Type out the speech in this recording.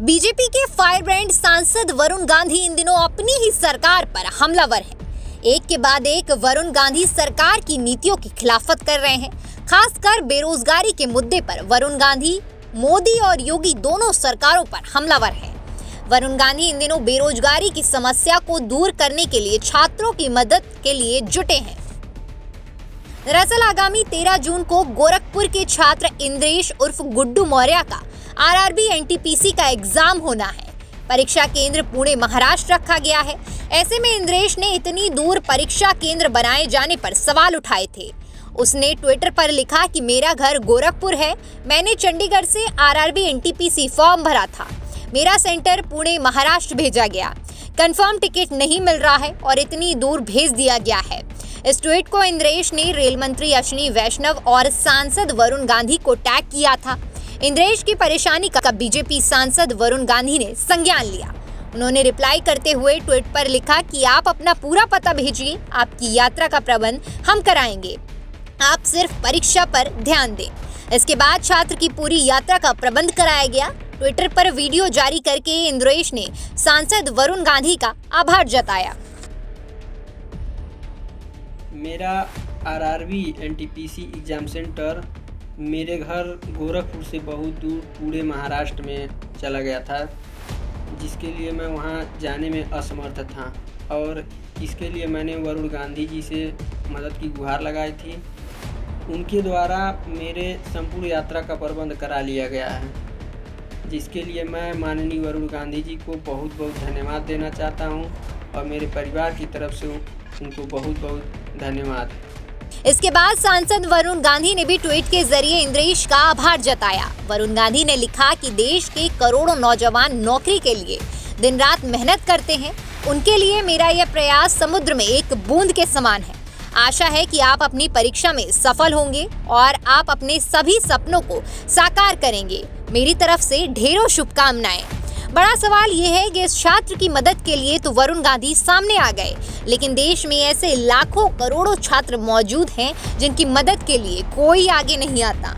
BJP के fire brand सांसद वरुण गांधी इन दिनों अपनी ही सरकार पर हमलावर है। एक के बाद एक वरुण गांधी सरकार की नीतियों की खिलाफत कर रहे हैं। खासकर बेरोजगारी के मुद्दे पर वरुण गांधी, मोदी और योगी दोनों सरकारों पर हमलावर हैं। वरुण गांधी इन दिनों बेरोजगारी की समस्या को दूर करने के लिए छात्रों की मदद के लिए जुटे हैं। दरअसल आगामी 13 जून को गोरखपुर के छात्र इंद्रेश उर्फ़ गुड्डू मौर्य का आरआरबी एनटीपीसी का एग्ज़ाम होना है। परीक्षा केंद्र पुणे, महाराष्ट्र रखा गया है। ऐसे में इंद्रेश ने इतनी दूर परीक्षा केंद्र बनाए जाने पर सवाल उठाए थे। उसने ट्विटर पर लिखा कि मेरा घर गोरखपुर है। मैंने चंडीगढ़ से आरआरबी एनटीपीसी फॉर्म भरा था। मेरा सेंटर पुणे, महाराष्ट्र भेजा गया। कंफर्म टिकट नहीं मिल रहा है और इतनी दूर भेज दिया गया है। इस ट्वीट को इंद्रेश ने रेल मंत्री अश्विनी वैष्णव और सांसद वरुण गांधी को टैग किया था। इंद्रेश की परेशानी का बीजेपी सांसद वरुण गांधी ने संज्ञान लिया। उन्होंने रिप्लाई करते हुए ट्वीट पर लिखा कि आप अपना पूरा पता भेजिए, आपकी यात्रा का प्रबंध हम कराएँगे। आप सिर्फ़ परीक्षा पर ध्यान दें। इसके बाद छात्र की पूरी यात्रा का प्रबंध कराया गया। ट्विटर पर वीडियो जारी करके इंद्रेश ने सांसद वरुण गांधी का आभार जताया। मेरा आरआरबी एनटीपीसी एग्ज़ाम सेंटर मेरे घर गोरखपुर से बहुत दूर पूरे महाराष्ट्र में चला गया था, जिसके लिए मैं वहाँ जाने में असमर्थ था। और इसके लिए मैंने वरुण गांधी जी से मदद की, गुहार लगाई थी। उनके द्वारा मेरे संपूर्ण यात्रा का प्रबंध करा लिया गया है, जिसके लिए मैं माननीय वरुण गांधी जी को बहुत बहुत धन्यवाद देना चाहता हूँ और मेरे परिवार की तरफ़ से उनको बहुत बहुत धन्यवाद। इसके बाद सांसद वरुण गांधी ने भी ट्वीट के ज़रिए इंद्रेश का आभार जताया। वरुण गांधी ने लिखा कि देश के करोड़ों नौजवान नौकरी के लिए दिन रात मेहनत करते हैं। उनके लिए मेरा यह प्रयास समुद्र में एक बूंद के समान है। आशा है कि आप अपनी परीक्षा में सफल होंगे और आप अपने सभी सपनों को साकार करेंगे। मेरी तरफ़ से ढेरों शुभकामनाएँ। बड़ा सवाल ये है कि इस छात्र की मदद के लिए तो वरुण गांधी सामने आ गए। लेकिन देश में ऐसे लाखों करोड़ों छात्र मौजूद हैं जिनकी मदद के लिए कोई आगे नहीं आता।